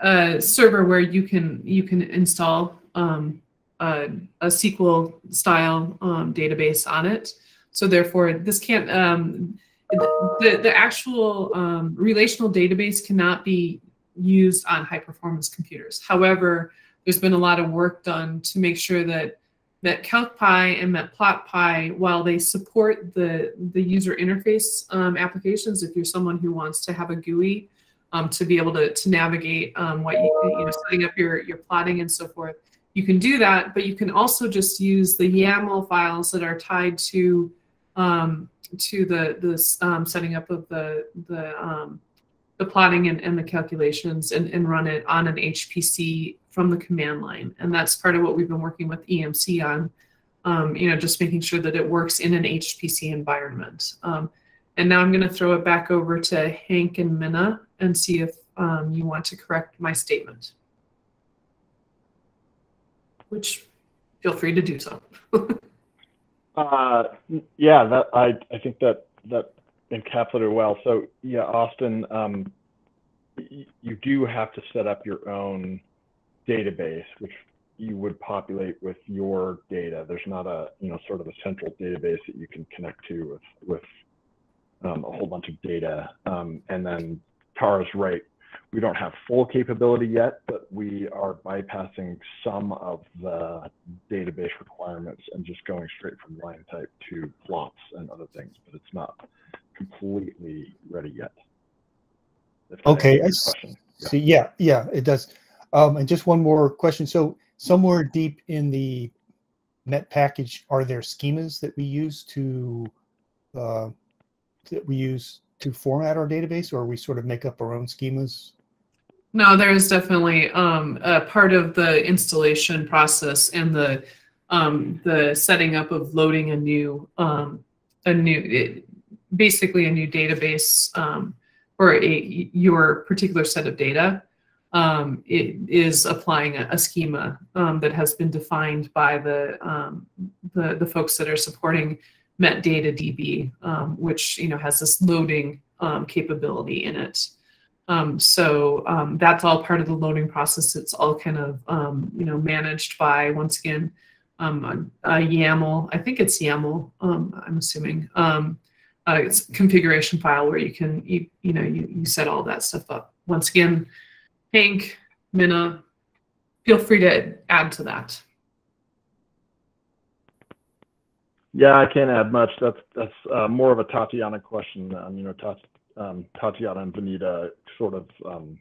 a server where you can you can install um, a, a SQL style um, database on it. So therefore, this can't um, the the actual um, relational database cannot be used on high performance computers. However, there's been a lot of work done to make sure that that CalcPy and MetPlotPy, while they support the the user interface um, applications, if you're someone who wants to have a GUI um, to be able to, to navigate um, what you, you know, setting up your, your plotting and so forth. You can do that, but you can also just use the YAML files that are tied to um, to the the um, setting up of the the um, the plotting and, and the calculations and, and run it on an HPC from the command line. And that's part of what we've been working with EMC on, um, you know, just making sure that it works in an HPC environment. Um, and now I'm going to throw it back over to Hank and Minna and see if um, you want to correct my statement. Which, feel free to do so. uh, yeah, that I I think that that encapsulated well. So yeah, Austin, um, you do have to set up your own database, which you would populate with your data. There's not a you know sort of a central database that you can connect to with with um, a whole bunch of data, um, and then Tara's right. We don't have full capability yet, but we are bypassing some of the database requirements and just going straight from line type to plots and other things, but it's not completely ready yet. Okay, I see. Yeah. yeah, it does. Um, and just one more question. So somewhere deep in the Met package, are there schemas that we use to uh, that we use to format our database, or we sort of make up our own schemas? No, there is definitely um, a part of the installation process and the um, the setting up of loading a new um, a new it, basically a new database um, for a your particular set of data. Um, it is applying a, a schema um, that has been defined by the the the folks that are supporting MetDataDB, um, which you know has this loading um, capability in it. Um, so um, that's all part of the loading process. It's all kind of um, you know managed by once again um, a, a, YAML. I think it's YAML. I'm assuming it's configuration file where you can you, you know you, you set all that stuff up. Once again, Hank, Minna, feel free to add to that. Yeah, I can't add much. That's that's uh, more of a Tatiana question. Um, you know, Tat, um, Tatiana and Vanita sort of um,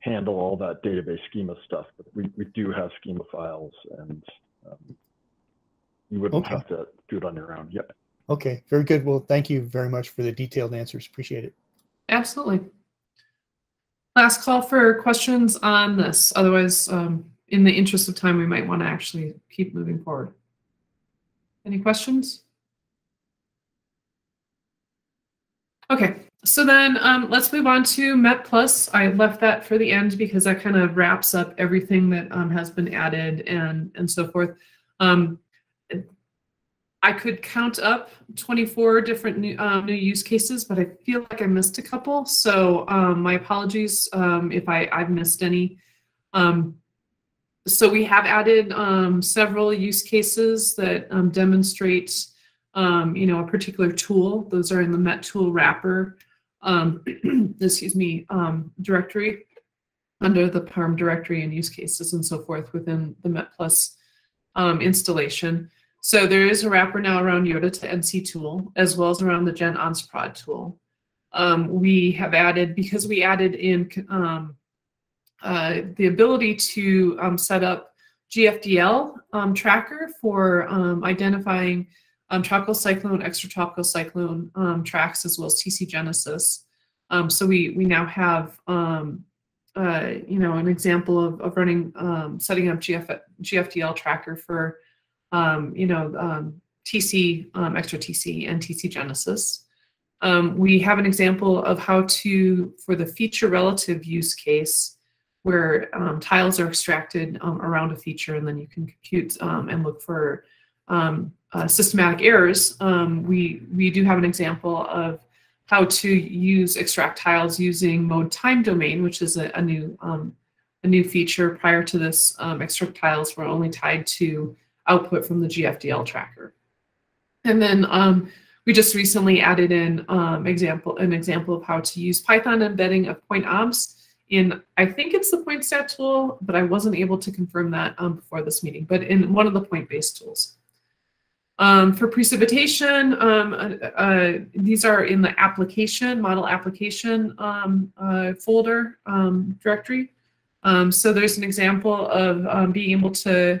handle all that database schema stuff, but we, we do have schema files, and um, you wouldn't okay. have to do it on your own. Yep. Okay, very good. Well, thank you very much for the detailed answers. Appreciate it. Absolutely. Last call for questions on this. Otherwise, um, in the interest of time, we might want to actually keep moving forward. Any questions? Okay, so then um, let's move on to Met Plus. I left that for the end because that kind of wraps up everything that um, has been added and and so forth. Um, I could count up 24 different new, um, new use cases, but I feel like I missed a couple. So um, my apologies um, if I, I've missed any. Um, so we have added um, several use cases that um, demonstrate, um, you know, a particular tool. Those are in the Met tool wrapper, um, excuse me, um, directory under the PARM directory and use cases and so forth within the Met Plus um, installation. So there is a wrapper now around IODA2NC tool as well as around the GenEnsProd tool. we have added, because we added in uh, the ability to um, set up GFDL um, tracker for um, identifying um, tropical cyclone, extratropical cyclone um, tracks, as well as TC Genesis. So we we now have uh, you know an example of, of running setting up GF, GFDL tracker for you know TC, um, extra TC, and TC Genesis. Um, we have an example of how to, for the feature relative use case, where um, tiles are extracted um, around a feature and then you can compute um, and look for um, uh, systematic errors. Um, we, we do have an example of how to use extract tiles using mode time domain, which is a, a new a new feature. Prior to this, extract tiles were only tied to output from the GFDL tracker. And then we just recently added in um, example an example of how to use Python embedding of point obs in, I think it's the PointStat tool, but I wasn't able to confirm that um, before this meeting, but in one of the point-based tools. Um, for precipitation, um, uh, uh, these are in the application, model application um, uh, folder um, directory. Um, so there's an example of being able to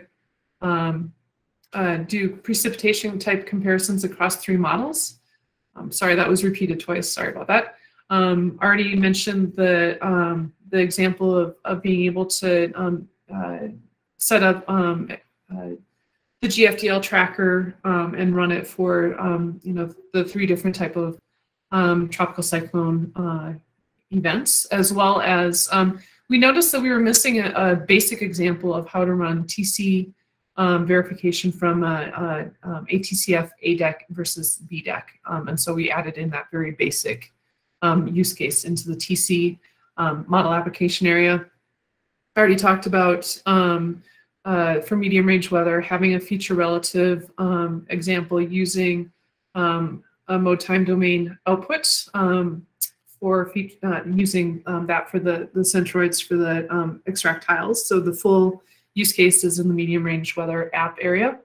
uh, do precipitation type comparisons across three models. Um, sorry, that was repeated twice. Sorry about that. Um, already mentioned the um, the example of, of being able to um, uh, set up um, uh, the GFDL tracker um, and run it for you know the three different type of tropical cyclone uh, events, as well as we noticed that we were missing a, a basic example of how to run TC um, verification from uh, uh, um, ATCF ADeck versus BDeck. Um, and so we added in that very basic um, use case into the TC um, model application area. I already talked about um, uh, for medium range weather, having a feature relative example using a mode time domain output for uh, using that for the, the centroids for the extract tiles. So the full use case is in the medium range weather app area.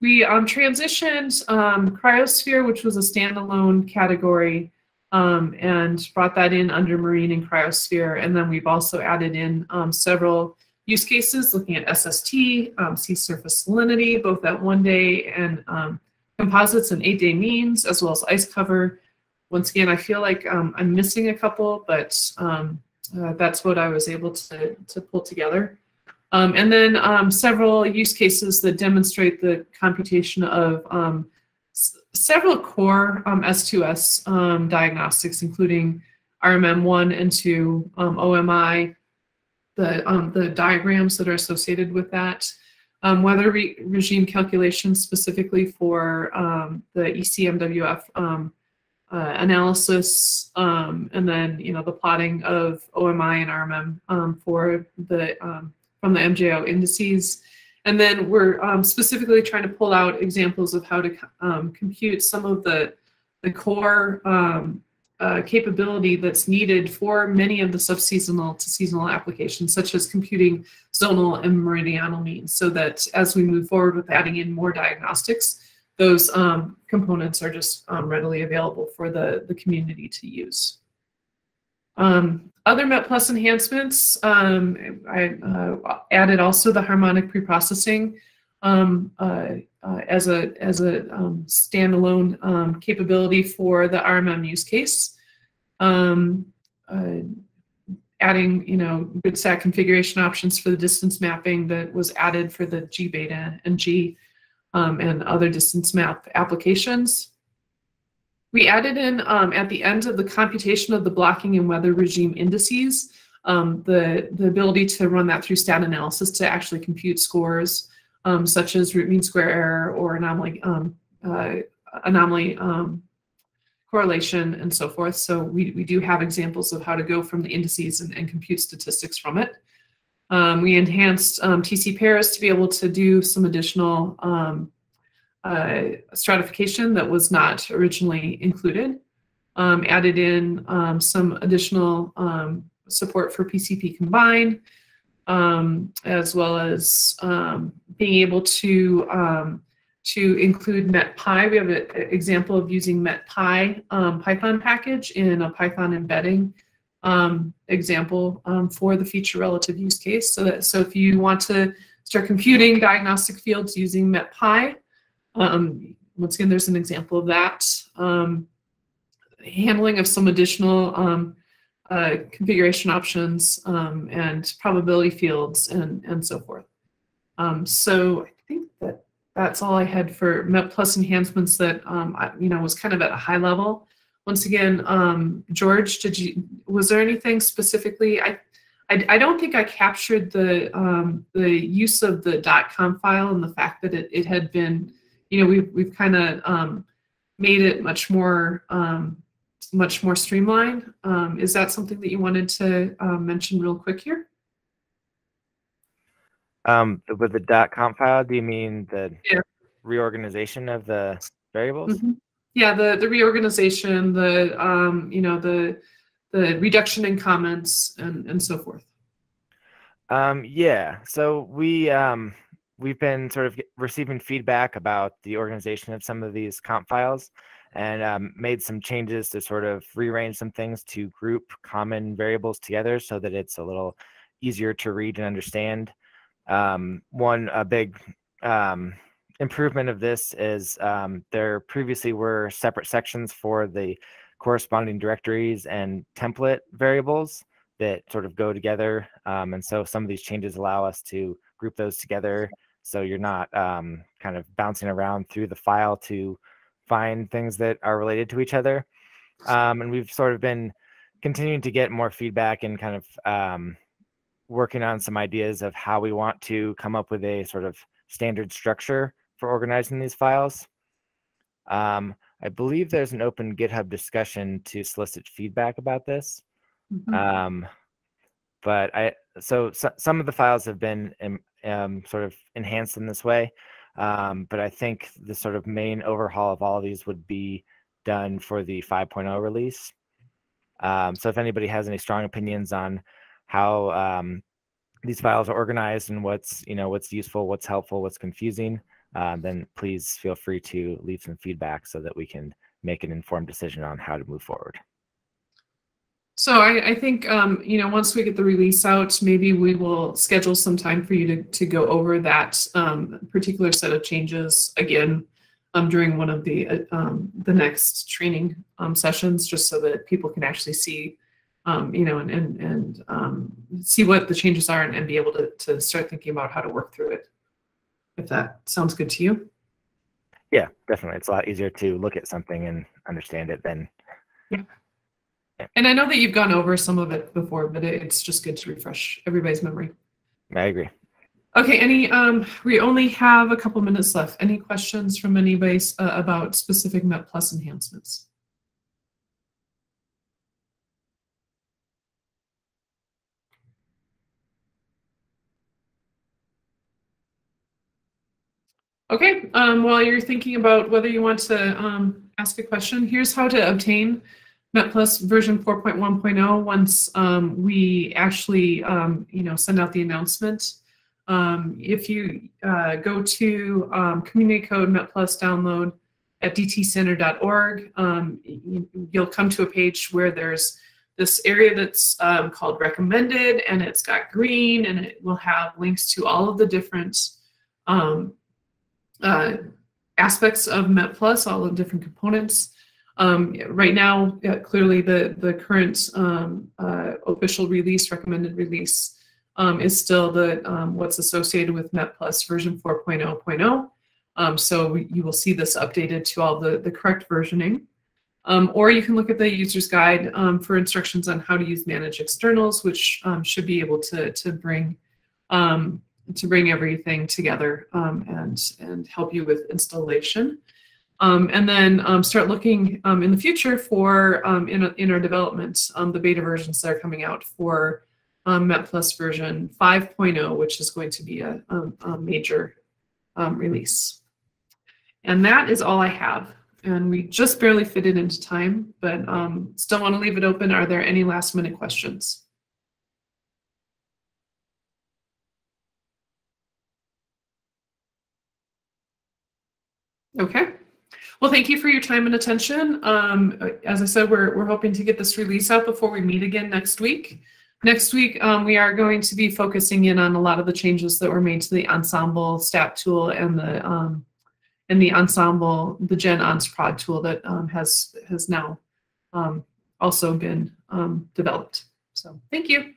We um, transitioned um, cryosphere, which was a standalone category, um, and brought that in under marine and cryosphere. And then we've also added in um, several use cases looking at SST, um, sea surface salinity, both at one day and um, composites and eight day means, as well as ice cover. Once again, I feel like I'm missing a couple, but uh, that's what I was able to, to pull together. Um, and then um, several use cases that demonstrate the computation of um, several core S2S um, um, diagnostics, including RMM1 and 2, OMI, the, the diagrams that are associated with that, weather re regime calculations specifically for the ECMWF uh, analysis, um, and then you know the plotting of OMI and RMM um, for the um, from the MJO indices. And then we're um, specifically trying to pull out examples of how to um, compute some of the, the core um, uh, capability that's needed for many of the subseasonal to seasonal applications, such as computing zonal and meridional means, so that as we move forward with adding in more diagnostics, those um, components are just um, readily available for the, the community to use. Um, other MET enhancements, um, I uh, added also the harmonic preprocessing um, uh, uh, as a as a um, standalone um, capability for the RMM use case. Um, uh, adding, you know, GridStat configuration options for the distance mapping that was added for the G beta and G and other distance map applications. We added in um, at the end of the computation of the blocking and weather regime indices, um, the, the ability to run that through stat analysis to actually compute scores um, such as root mean square error or anomaly, um, uh, anomaly um, correlation and so forth. So we, we do have examples of how to go from the indices and, and compute statistics from it. Um, we enhanced TC pairs to be able to do some additional stratification that was not originally included. Um, added in um, some additional um, support for PCP combine, um, as well as um, being able to um, to include MetPy. We have an example of using MetPy Python package in a Python embedding example for the feature relative use case. So that so if you want to start computing diagnostic fields using MetPy, um, once again, there's an example of that. Um, handling of some additional um, uh, configuration options um, and probability fields and, and so forth. Um, so I think that that's all I had for Met Plus enhancements that um, I, you know was kind of at a high level. Once again, George, did you was there anything specifically? I, I, I don't think I captured the um, the use of the .conf file and the fact that it, it had been, you know, we've we've kind of um, made it much more um, much more streamlined. Um, is that something that you wanted to uh, mention real quick here? Um, with the dot .conf file, do you mean the Yeah. reorganization of the variables? Mhm. Yeah, the the reorganization, the um, you know, the the reduction in comments and and so forth. Um, yeah. So we um, we've been sort of receiving feedback about the organization of some of these comp files, and um, made some changes to sort of rearrange some things to group common variables together so that it's a little easier to read and understand. Um, one a big um, improvement of this is um, there previously were separate sections for the corresponding directories and template variables that sort of go together. Um, and so some of these changes allow us to group those together so you're not um, kind of bouncing around through the file to find things that are related to each other. Um, and we've sort of been continuing to get more feedback and kind of um, working on some ideas of how we want to come up with a sort of standard structure for organizing these files. Um, I believe there's an open GitHub discussion to solicit feedback about this. Mhm. Um, but I so, so some of the files have been um, sort of enhanced in this way. Um, but I think the sort of main overhaul of all of these would be done for the 5.0 release. Um, so if anybody has any strong opinions on how um, these files are organized and what's you know what's useful, what's helpful, what's confusing, um, then please feel free to leave some feedback so that we can make an informed decision on how to move forward. So I, I think um, you know once we get the release out, maybe we will schedule some time for you to to go over that um, particular set of changes again um, during one of the uh, um, the next training um, sessions, just so that people can actually see um, you know and and, and um, see what the changes are and, and be able to to start thinking about how to work through it. If that sounds good to you. Yeah, definitely. It's a lot easier to look at something and understand it than And I know that you've gone over some of it before, but it's just good to refresh everybody's memory. I agree. Okay, any, um, we only have a couple minutes left. Any questions from anybody uh, about specific Met Plus enhancements? Okay, um, while you're thinking about whether you want to um, ask a question, here's how to obtain MetPlus version 4.1.0 once um, we actually, um, you know, send out the announcement. Um, if you uh, go to um, Community Code MetPlus download at dtcenter.org, um, you, you'll come to a page where there's this area that's um, called recommended and it's got green and it will have links to all of the different uh, aspects of MetPlus, all the different components. Um, right now, uh, clearly the, the current um, uh, official release, recommended release, um, is still the um, what's associated with MetPlus version 4.0.0. Um, so you will see this updated to all the, the correct versioning. Um, or you can look at the user's guide for instructions on how to use manage externals, which should be able to, to bring to bring everything together and and help you with installation. Um, and then um, start looking um, in the future for um, in, in our development um, the beta versions that are coming out for um, MetPlus version 5.0, which is going to be a, a, a major release. And that is all I have. And we just barely fit it into time, but still want to leave it open. Are there any last minute questions? Okay. Well, thank you for your time and attention. Um, as I said, we're, we're hoping to get this release out before we meet again next week. Next week, um, we are going to be focusing in on a lot of the changes that were made to the Ensemble stat tool and the um, and the Ensemble, the GenEnsProd tool that um, has has now um, also been um, developed. So thank you.